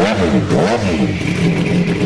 Homem, homem.